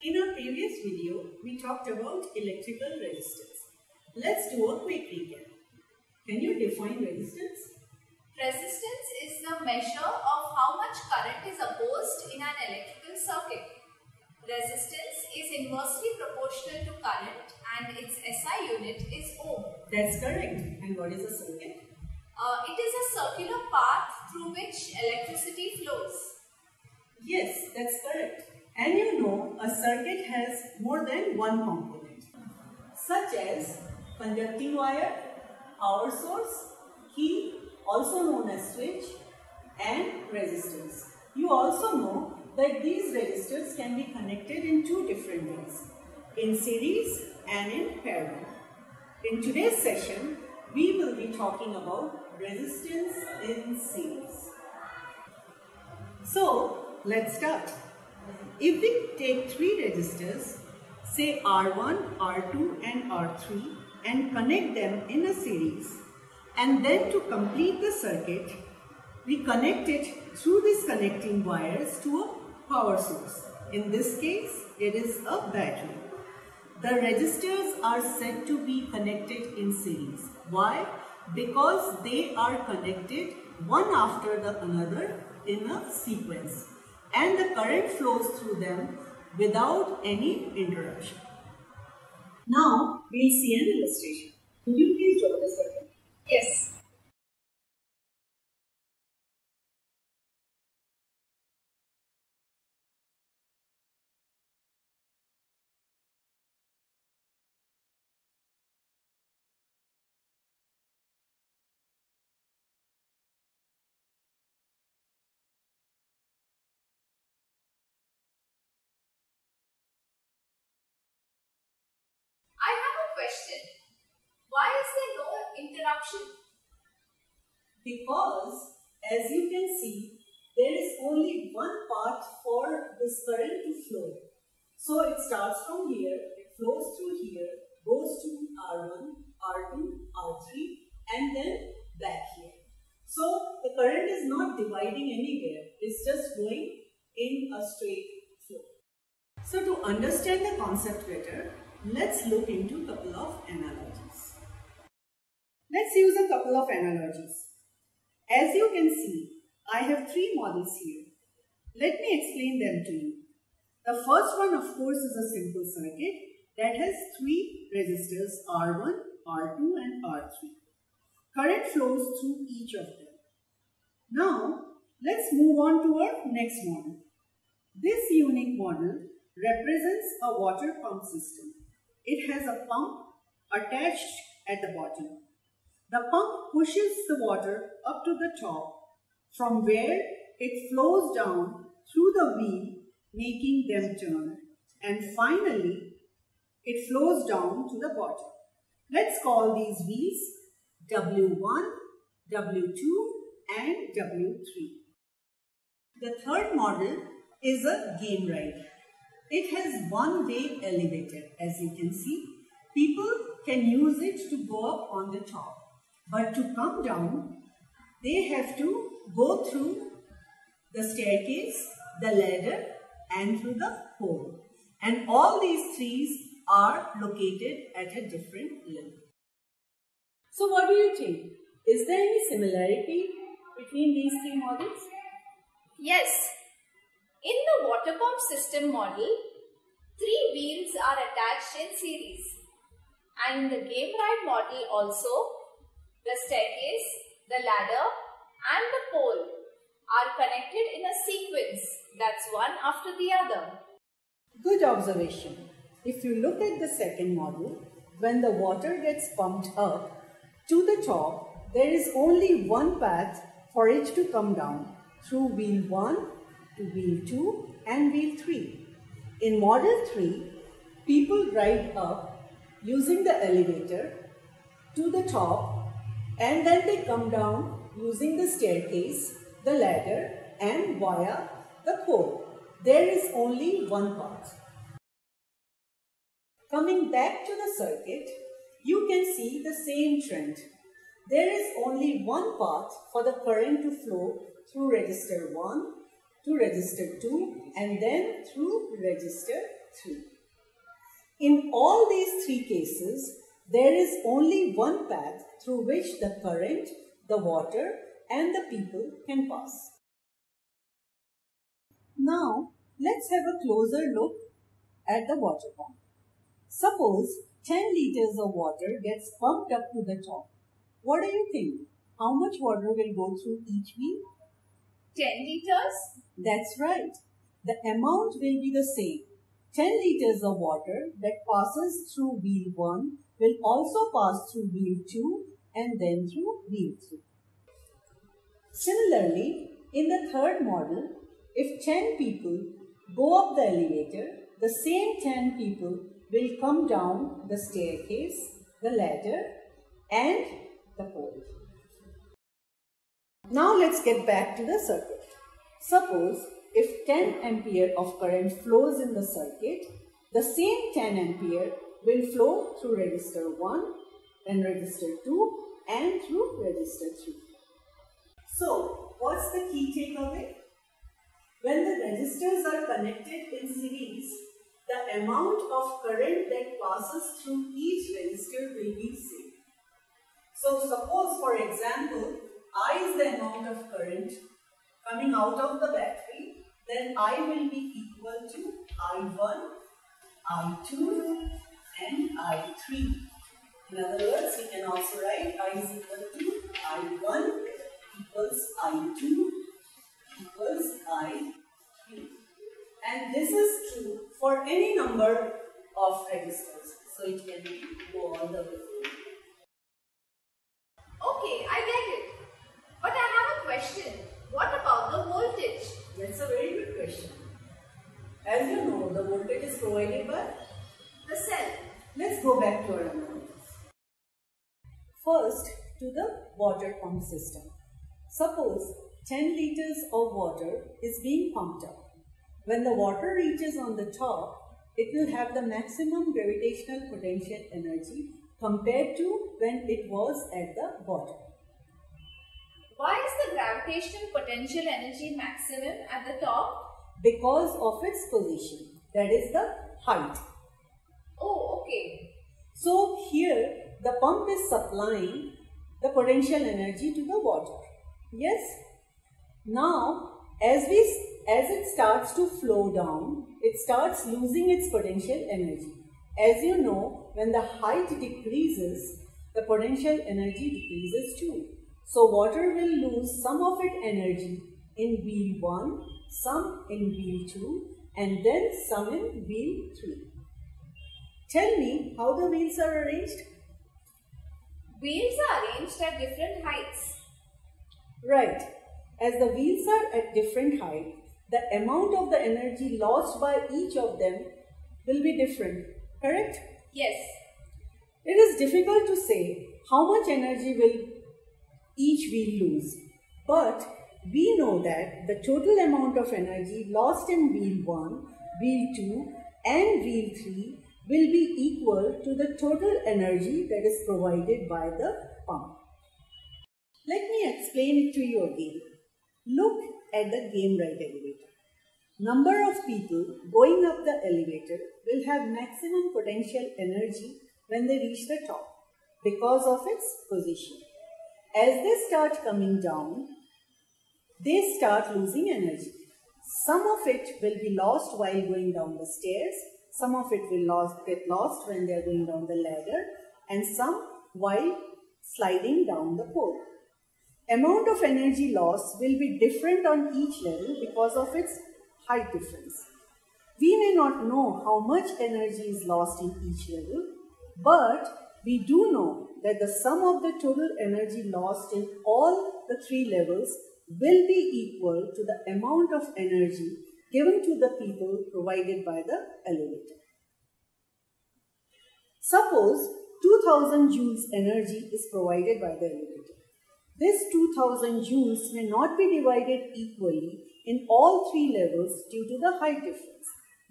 In our previous video, we talked about electrical resistance. Let's do a quick recap. Can you define resistance? Resistance is the measure of how much current is opposed in an electrical circuit. Resistance is inversely proportional to current and its SI unit is ohm. That's correct. And what is a circuit? Uh, it is a circular path through which electricity flows. Yes, that's correct. And you know, a circuit has more than one component, such as conducting wire, power source, key, also known as switch, and resistance. You also know that these resistors can be connected in two different ways, in series and in parallel. In today's session, we will be talking about resistance in series. So, let's start. If we take three resistors, say R1, R2 and R3 and connect them in a series and then to complete the circuit, we connect it through these connecting wires to a power source. In this case, it is a battery. The resistors are said to be connected in series. Why? Because they are connected one after the another in a sequence and the current flows through them without any interruption. Now we'll see an illustration. Could you please draw the circuit? Yes. Question. Why is there no interruption? Because as you can see, there is only one path for this current to flow. So it starts from here, it flows through here, goes to R1, R2, R3 and then back here. So the current is not dividing anywhere, it's just going in a straight flow. So to understand the concept better, let's look into a couple of analogies. Let's use a couple of analogies. As you can see, I have three models here. Let me explain them to you. The first one of course is a simple circuit that has three resistors R1, R2 and R3. Current flows through each of them. Now, let's move on to our next model. This unique model represents a water pump system. It has a pump attached at the bottom. The pump pushes the water up to the top from where it flows down through the wheel making them turn and finally it flows down to the bottom. Let's call these wheels W1, W2 and W3. The third model is a game ride. It has one-way elevator as you can see. People can use it to go up on the top. But to come down, they have to go through the staircase, the ladder and through the pole. And all these trees are located at a different level. So what do you think? Is there any similarity between these three models? Yes. In the water pump system model, three wheels are attached in series. And in the game ride model also, the staircase, the ladder and the pole are connected in a sequence that's one after the other. Good observation. If you look at the second model, when the water gets pumped up to the top, there is only one path for it to come down through wheel 1 to wheel 2 and wheel 3. In model 3, people ride up using the elevator to the top and then they come down using the staircase, the ladder and via the pole. There is only one path. Coming back to the circuit, you can see the same trend. There is only one path for the current to flow through resistor 1 to resistor 2 and then through resistor 3. In all these three cases, there is only one path through which the current, the water and the people can pass. Now, let's have a closer look at the water pump. Suppose 10 liters of water gets pumped up to the top. What do you think? How much water will go through each wheel? 10 liters? That's right. The amount will be the same. 10 liters of water that passes through wheel 1 will also pass through wheel 2 and then through wheel 3. Similarly, in the third model, if 10 people go up the elevator, the same 10 people will come down the staircase, the ladder and the pole. Now let's get back to the circuit. Suppose if 10 ampere of current flows in the circuit, the same 10 ampere will flow through resistor 1, then resistor 2 and through resistor 3. So, what's the key takeaway? When the resistors are connected in series, the amount of current that passes through each resistor will be same. So suppose for example, I is the amount of current coming out of the battery, then I will be equal to I1, I2 and I3. In other words, we can also write I is equal to I1 equals I2 equals I3. And this is true for any number of resistors. So it can go all the way. Okay, I get it. But I have a question. What about the voltage? That's a very good question. As you know, the voltage is provided by. The cell. Let's go back to our analysis. First, to the water pump system. Suppose 10 liters of water is being pumped up. When the water reaches on the top, it will have the maximum gravitational potential energy compared to when it was at the bottom. Why the gravitational potential energy maximum at the top? Because of its position, that is the height. Oh, okay. So here the pump is supplying the potential energy to the water. Yes? Now as we as it starts to flow down, it starts losing its potential energy. As you know, when the height decreases, the potential energy decreases too. So water will lose some of its energy in wheel 1, some in wheel 2 and then some in wheel 3. Tell me how the wheels are arranged? Wheels are arranged at different heights. Right. As the wheels are at different height, the amount of the energy lost by each of them will be different. Correct? Yes. It is difficult to say how much energy will each wheel lose. But we know that the total amount of energy lost in wheel 1, wheel 2 and wheel 3 will be equal to the total energy that is provided by the pump. Let me explain it to you again. Look at the game ride elevator. Number of people going up the elevator will have maximum potential energy when they reach the top because of its position. As they start coming down, they start losing energy. Some of it will be lost while going down the stairs, some of it will lost, get lost when they are going down the ladder, and some while sliding down the pole. Amount of energy loss will be different on each level because of its height difference. We may not know how much energy is lost in each level, but we do know that the sum of the total energy lost in all the three levels will be equal to the amount of energy given to the people provided by the elevator. Suppose 2000 joules energy is provided by the elevator. This 2000 joules may not be divided equally in all three levels due to the height difference,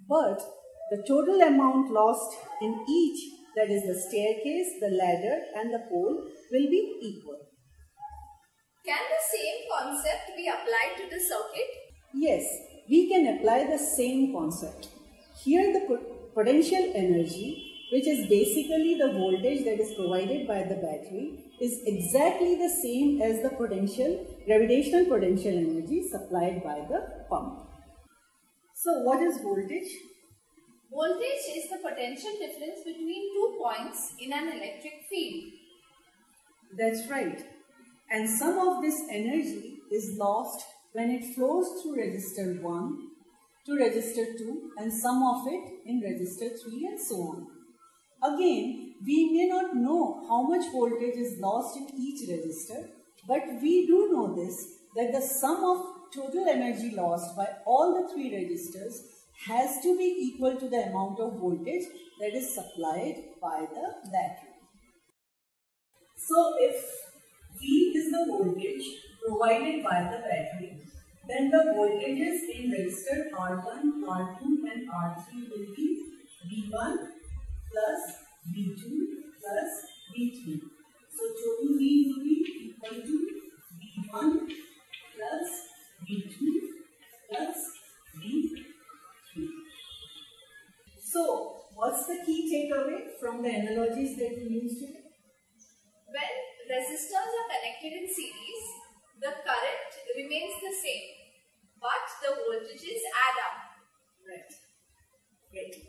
but the total amount lost in each, that is the staircase, the ladder and the pole will be equal. Can the same concept be applied to the circuit? Yes, we can apply the same concept. here the potential energy which is basically the voltage that is provided by the battery is exactly the same as the potential gravitational potential energy supplied by the pump. So what is voltage? Voltage is the potential difference between two points in an electric field. That's right. And some of this energy is lost when it flows through resistor 1 to resistor 2 and some of it in resistor 3 and so on. Again, we may not know how much voltage is lost in each resistor, but we do know this that the sum of total energy lost by all the three resistors has to be equal to the amount of voltage that is supplied by the battery. So if V is the voltage provided by the battery, then the voltages in resistor R1, R2 and R3 will be V1 plus V2 plus V3. So total V will be equal to V1 plus V2 plus So what's the key takeaway from the analogies that we used today? When resistors are connected in series, the current remains the same, but the voltages add up. Right. Great.